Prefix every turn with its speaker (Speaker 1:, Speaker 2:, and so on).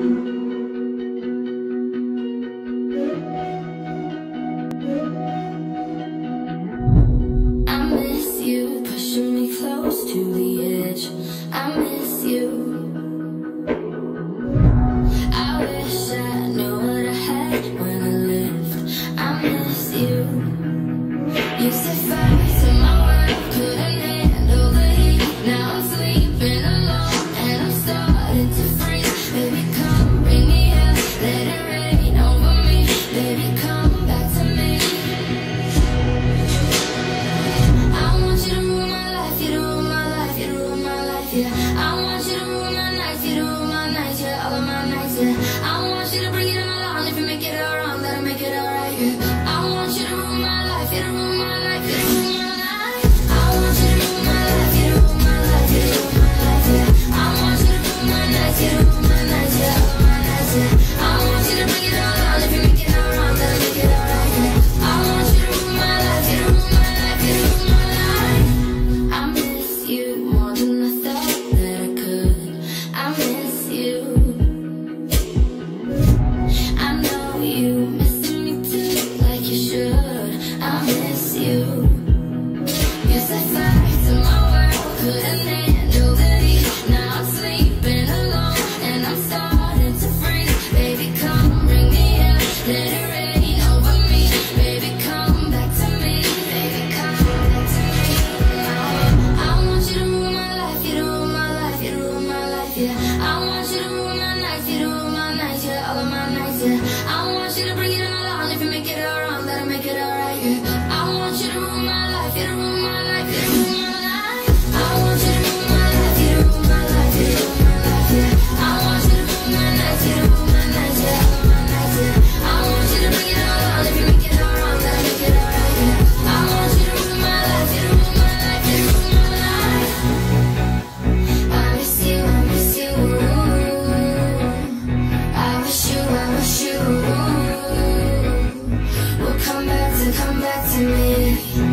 Speaker 1: I miss you, pushing me close to the edge. I miss you. I want you to rule my nights, you to rule my nights, yeah. All of my nights, yeah. I want you to bring it if you make it alright. you. I want you to rule my life, you to rule my life. come back to me.